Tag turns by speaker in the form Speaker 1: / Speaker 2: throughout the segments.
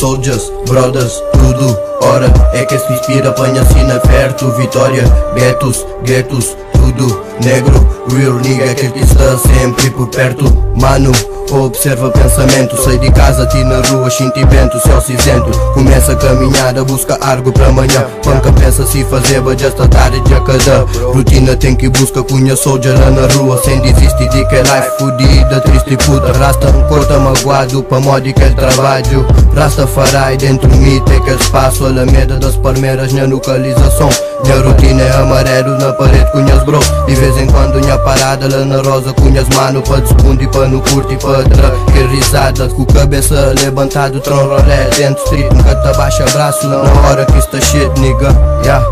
Speaker 1: Soldiers, brothers, tudo Ora, é que se inspira, apanha-se na perto Vitória, guetos, guetos, tudo Negro, real nigga, aquele que está sempre por perto Mano, observa pensamento Saí de casa, ti na rua, vento, céu cinzento Começa a caminhar, a busca algo para amanhã Panca pensa se fazer, but just a tarde de cada Rotina tem que busca, cunha soldier na rua Sem desistir de que life fudida, triste puta Rasta um corta magoado, pa mod que trabalho. Rasta farai dentro de mim, tem que espaço Alameda das palmeiras na localização. Minha rotina é amarelo na parede, cunhas bro. De vez em quando minha parada lá na rosa Cunhas mano, pa desbundo e pa no curto e pa que risada com cabeça levantado, tron rolé dentro street Nunca te abaixa braço. Na hora que está shit, nigga yeah.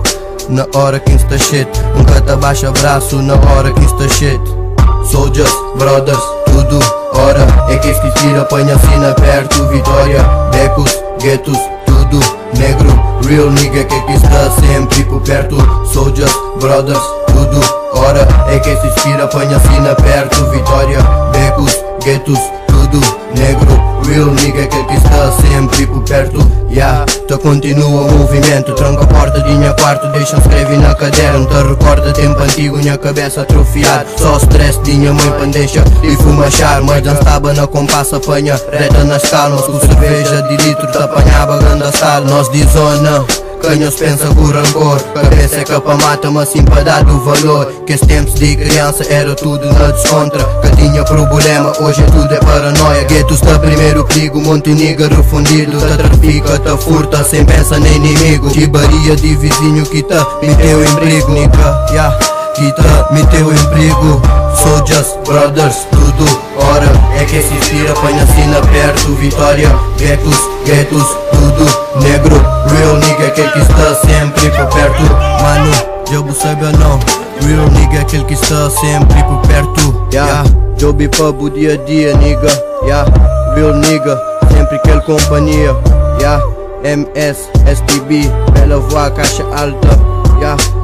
Speaker 1: Na hora que está shit Nunca te abaixa braço. Na hora que está shit Soldiers, brothers, tudo Ora, é que este tira, apanha-se na perto Vitória, becos, guetos, tudo Negro, real nigga que aqui está sempre por perto. Soldiers, brothers, tudo Ora, é que se inspira, apanha-se na perto Vitória, becos, guetos, tudo negro Real nigga que aqui está sempre por perto. Yeah, tu continua o movimento. Tranca a porta de minha quarto, deixa escreve na caderno. Te recorda tempo antigo, minha cabeça atrofiada. Só stress de minha mãe pandecha e fumachar. Mas dançava na compassa, apanha reta nas calmas Com cerveja de litro, te apanhava ganda sal Nós de zona Canhos pensa com rancor. Cabeça é capa mata, mas sim para dar do valor Que esse tempos de criança era tudo na descontra Que tinha problema, hoje tudo é paranoia Gueto está primeiro perigo, Montenegro refundido Tá trafica, tá furta, sem pensa nem inimigo Tibaria de vizinho que tá meteu em perigo, nica yeah. Que tá meteu em perigo Soldiers, brothers, tudo Ora, é que se inspira, apanha-se na perto Vitória, guetos, guetos, tudo Negro, real nigga, aquele que está sempre por perto. Mano, jogo sabe ou não? Real nigga, aquele que está sempre por perto. Yeah, job pub dia a dia, nigga. Yeah, real nigga, sempre aquele companhia. Yeah, MS, STB, bela voar, caixa alta. Yeah